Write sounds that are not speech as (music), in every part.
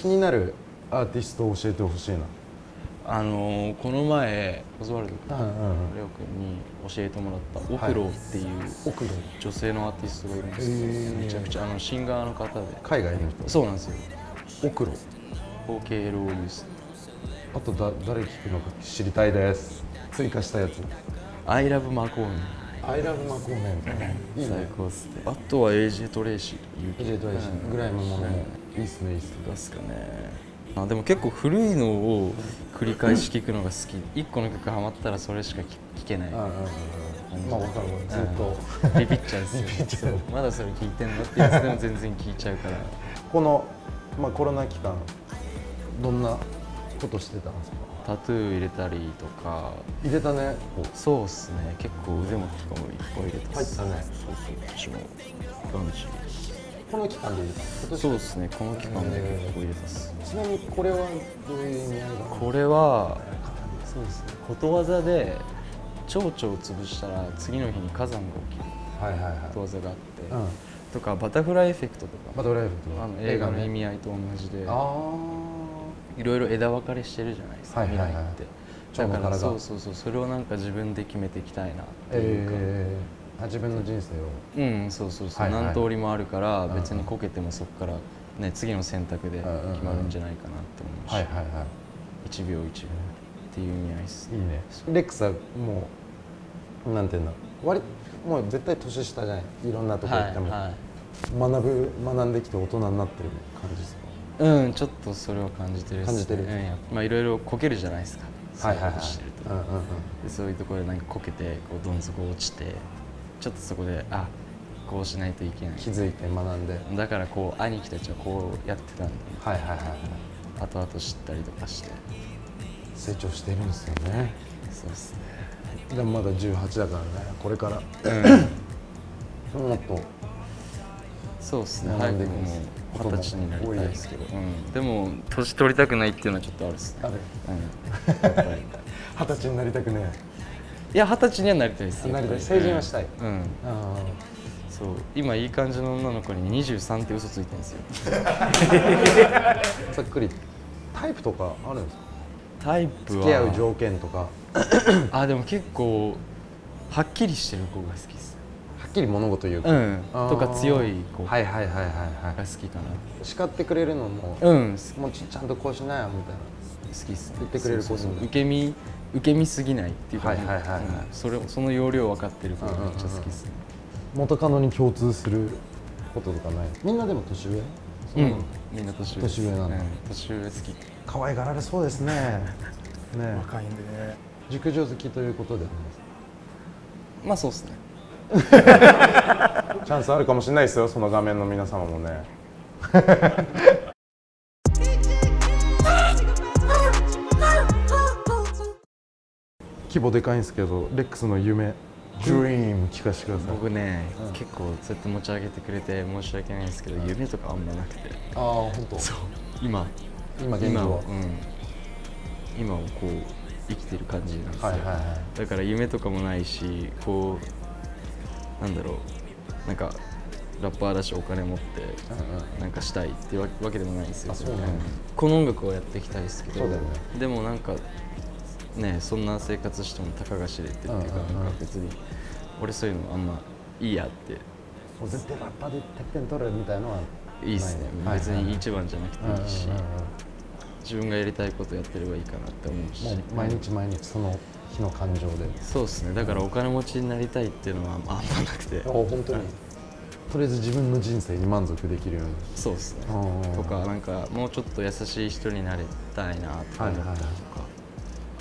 気になるアーティストを教えてほしいな。あのーこの前オズワルド君うんうんうん。レオ君に教えてもらったオクロっていう女性のアーティストがいるんですへー。よめちゃくちゃあのシンガーの方で。海外の人？そうなんですよ。奥の OKLOUS あとだ誰聞くのか知りたいです。追加したやつ。I love マコーネ I love マコーメンいい最ね高っすね。あとは AJ トレイシー AJ トレイシーぐらいのものもいいっすねいいっすね。ですかね。あでも結構古いのを繰り返し聞くのが好き。一個の曲ハマったらそれしか聴聴けない。まあわかるわ。ずっと。ビビっちゃうんですよ。まだそれ聞いてんの？ってやつでも全然聞いちゃうから。(laughs) この、まあ、コロナ期間どんなことしてたんですか？タトゥー入れたりとか。入れたね。そうっすね。結構腕もとかもいっぱい入れた入ったね。そうそう。私もガンジこの期間で入れたそうですね。この期間で結構入れたっす。ちなみにこれはどういう意味合いが？これはそうですね。ことわざで蝶々を潰したら次の日に火山が起きる。はいはいはい。ことわざがあって、うん。とかバタフライエフェクトとか。バトルライフとあの映画の意ね。味合いと同じで。あいろいろ枝分かれしてるじゃないですか、はいはいはい。未来って。だからそうそうそうそれをなんか自分で決めていきたいなっあていうか、えー、あ自分の人生を。うんそうそうそう、はいはい。何通りもあるから別にこけてもそこからね次の選択で決まるんじゃないかなって思うし、はいはいは1秒1秒っていう意味合いですいいいね。レックスはもうなんていうんだ割もう絶対年下じゃない。いろんなとこ行っても、はいはい。学ぶ学んできて大人になってる感じですかうんちょっとそれは感じてるね。感じてる。うんまあいろいろこけるじゃないですか。はいはいはい。そううことしてると、うんうんうんでそういうところでなんかこけてこうどん底落ちてちょっとそこであこうしないといけない。気づいて学んで。だからこう兄貴たちはこうやってたんだはいはいはいはい。後々知ったりとかして。成長してるんですよね。そうですね。でもまだ18だからねこれから。うん。もっとそうですね。二十歳になりたいですけど、うん、でも年取りたくないっていうのはちょっとあるっす。ね (laughs) 二十歳になりたくねいや二十歳にはなりたいですなりたい。成人はしたい。うん、うん。あそう。今いい感じの女の子に23って嘘ついてるんですよ。あ (laughs) ざっくり。タイプとかあるんですか？タイプは。付き合う条件とか。はあでも結構はっきりしてる子が好きですっきり物事言う子うん。とか強い子がはいはいはいはい。は好きかな、い叱ってくれるのもうん。好もうちちゃんとこうしなよみたいきっすね。言ってくれる子受け身受け身すぎないっていうか、はいはいはいはい。うん。それその要領分かってる子がめっちゃ好きですね。な元カノに共通することとかない？みんなでも年上？そなの。みんな年上年上なんだうん。年上好き。可愛がられそうですね。ね若いんでね。熟女好きということで。まあそうっすね (laughs) チャンスあるかもしれないですよその画面の皆様もね。(laughs) 規模でかいんですけどレックスの夢。Dream 聞かせてください。僕ね、うん結構そうやって持ち上げてくれて申し訳ないんですけど夢とかあんまなくて。ああ本当？そう。今。今現状は？うん、今をこう生きてる感じなんですよ、はいはいはい。だから夢とかもないしこうなんだろうなんかラッパーだしお金持ってなんかしたいってわわけでもないんですよ。あそうなんだ。この音楽をやっていきたいですけどね。でもなんかねそんな生活してもたかが知れてっていうか,、なんか別に俺そういうのあんまいいやって。もう絶対ラッパーでてっぺん取るみたいのはいいっすね、別に一番じゃなくていいし、自分がやりたいことやってればいいかなって思うし。毎日毎日その日の感情で。そうですね。だからお金持ちになりたいっていうのはあんまなくて。あ本当に。とりあえず自分の人生に満足できるように。そうですね。うんとかなんかもうちょっと優しい人になりたいなとか。思ったりとか、はいはいはい。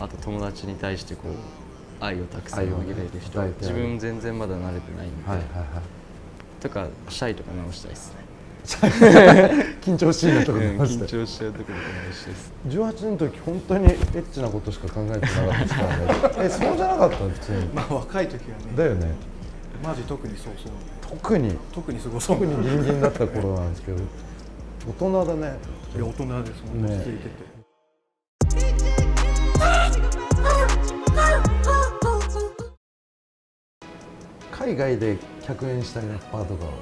あと友達に対してこう愛をたくさんあげれる人、ね自分全然まだ慣れてないんで、はいはいはい。とかシャイとか直したいですね (laughs) 緊張しいなとかうん思いました。緊張しちゃうところとか直したいです18の時本当にエッチなことしか考えてなかったですからね。えそうじゃなかった普通に。まあ若い時はね。だよね。マジ特にそうそう。特に？特にすごそう。特にギンギンだった頃なんですけど。大人だね。いや大人です。もんねねついてて海外で客演したいラッパーとかは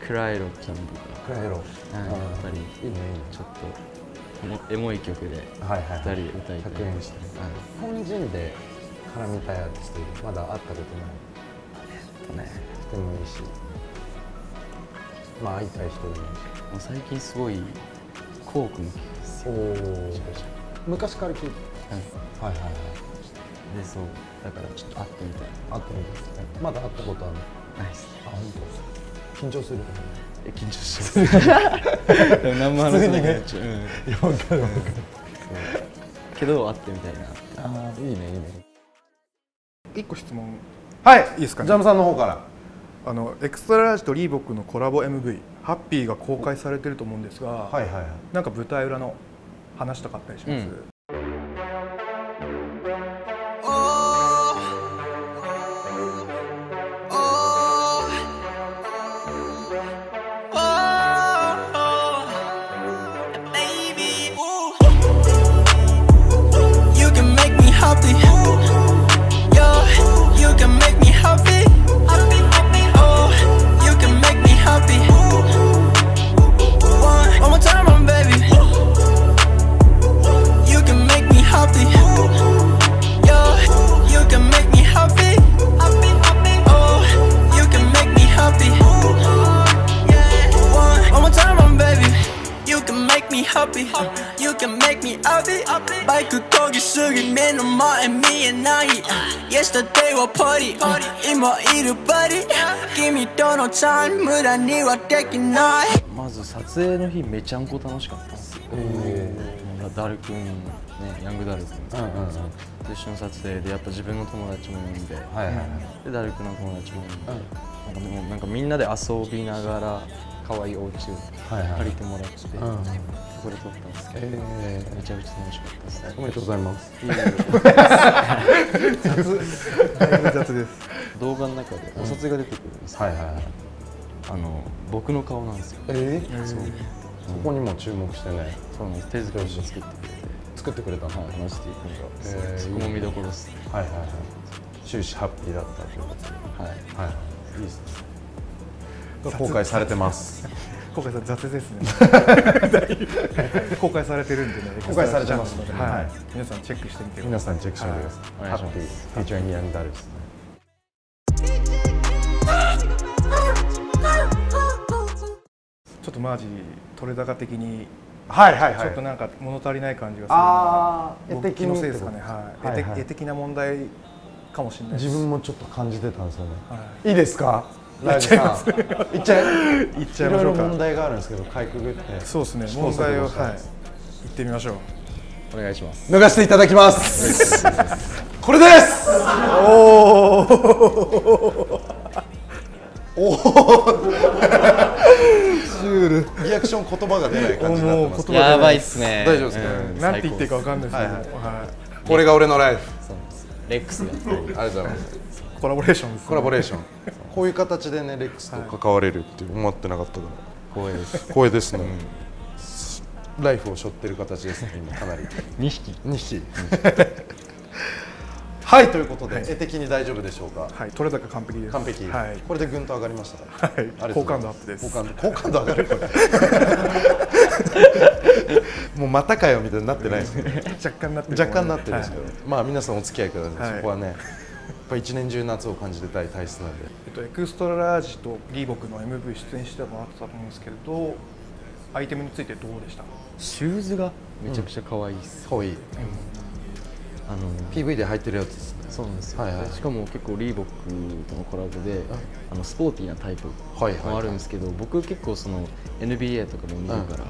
クライロちゃんとか。クライロ。はいやっぱりいいね。ちょっとエモい曲ではいはい2人歌いたい。100円して日本人で絡みたいアーティストまだ会ったことない。ね。来てもいいし。まあ会いたい人でもいいし最近すごいコークも聴くんですよ昔から聞いてはいはいはいはいでそう。だからちょっと会ってみたい。会ってみてまだ会ったことある？のナイスあ本当緊張するえ緊張してますでも何も話せなくなっちゃう、うん、いや分かる分かる。けど会ってみたいな。ああいいねいいね。一個質問。はいいいですか？ねジャムさんの方から。あのエクストララージとリーボックのコラボ MV「ハッピーが公開されてると思うんですが、はいはいはい。なんか舞台裏の話とかあったりします、うん Yesterday はパリ。今いるバディ。君とのタイム無駄にはできない。まず撮影の日めちゃんこ楽しかったですよ、えもうダル君ねヤングダル君。うんうんうんと一緒の撮影でやっぱ自分の友達も呼んで、はいはいはい。でダル君の友達も呼んで、なんかもうなんかみんなで遊びながら可愛いお家を借りてもらって、うんこれ撮ったんですけど、えめちゃくちゃ楽しかったです。ねおめでとうございます。雑です。動画の中でお札が出てくるんですけど、はいはいはい。あの僕の顔なんですよ。えー、そう。そこにも注目してねそうなんです手作りで作ってくれて作ってくれたのはい、マジでいくんが、へーそこも見どころですね。はいはいはい。終始ハッピーだったということで。はい。はいはい。いいですね。公開されてます公開され雑ですね。(laughs) 公開されてるんでね。公開されてますエクストラチャンネルで。はい。はい、皆さんチェックしてみてください。皆さんチェックしてみてください、はい。ハッピー。フィーチャーニアンダルですねちょっとマジ取れ高的にはいはいちょっとなんか物足りない感じがするあ絵的に気のせいですかね。はい、はいはい。絵的な問題かもしれない自分もちょっと感じてたんですよね、、はいいですか？ライブさんいっちゃいいっちゃいましょうか問題があるんですけどかいくぐって。そうですね。問題をはい行ってみましょう。お願いします。脱がして。いただきます。これですおおおシュー。ルリアクション言葉が出ない感じになってますもう言葉やばいっすね。大丈夫ですかうんなんて言っていいかわかんないですけど、はいはいこれが俺のライフ。レックスが。ありがとうございますコラボレーションです、ね、コラボレーション。(laughs) こういう形でねレックスと関われるって思ってなかったから光栄です。光栄ですね、ライフを背負ってる形ですね今かなり。二匹。2匹。はい。とい。うことで、絵的に大丈夫でしょうか？はい。取れ高完璧です。完璧、はい。これでぐんと上がりましたはい。好感度アップです。好感度。好感度上がるこれ。(laughs) もうまたかよみたいになってないですけど若干なってる。若干なってるんですけど、はい。まあ皆さんお付き合いください、はい。そこはねぱ一年中夏を感じてたい体質なんで。えっと、エクストララージとリーボックの MV 出演してもらったと思うんですけれどアイテムについてどうでした？シューズが？めちゃくちゃ可愛いっす。かわいい。あの PV で入ってるやつですね。そうなんですよ、はいはい。しかも結構リーボックとのコラボで、あのスポーティーなタイプはいはいもあるんですけど、僕結構その NBA とかも見るから、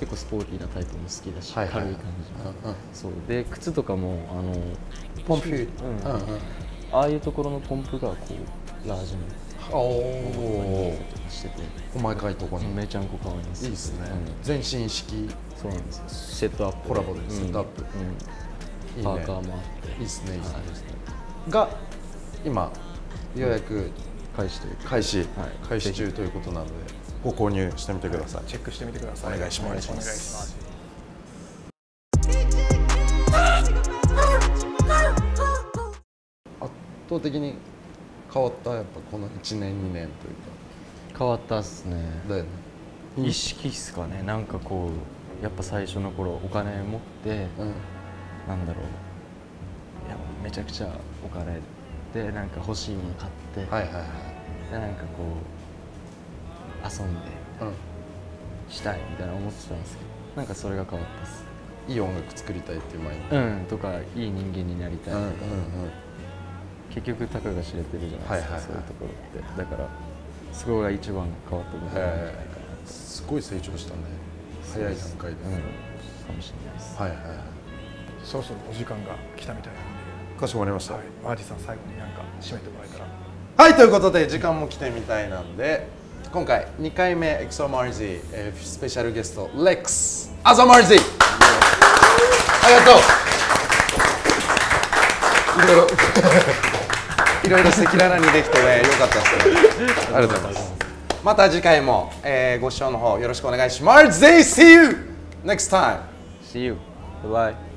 結構スポーティーなタイプも好きだし、はいはい軽い感じの、そう。で靴とかもあのポンプ、うん。うんうんああいうところのポンプがこうラージのおおしてて。細かいところにめちゃんこ可愛いですいいですね、うん全身式。そうなんです。よセットアップ。コラボでセットアップ。うん。いいね。パーカーもあって。いいですね。いいですね、が今ようやく返して開始、はい。開始中ということなのでご購入してみてください、チェックしてみてください。お願いします倒的に変わったやっぱこの1年2年という変わったっすね。かだよね。意識っすかね。なんかこうやっぱ最初の頃お金持って、うん。なんだろう。いやめちゃくちゃお金でなんか欲しいもの買って、はいはいはい。でなんかこう遊んでうん。したいみたいな思ってたんですけどなんかそれが変わったっす。いい音楽作りたいっていう前にうんとかいい人間になりたいとか、うんうんうん結局たかが知れてるじゃないですか、はいはいはい。そういうところって。だからそこが一番変わった部分なんじゃないかへーすごい成長したね。早い段階で、な、うん、かもしれないです、はいはいはい。そろそろお時間が来たみたいなかしこまりました。はい、アーティさん最後になんか締めてもらえたら。はいということで時間も来てみたいなんで今回2回目エクソマーズィ、えースペシャルゲストレックスアザマーズィありがとう。いろいろいろいろ赤裸々にできてねよかったですね。ありがとうございます。また次回も、えーご視聴の方よろしくお願いします。See you! Next time! See you. Bye bye.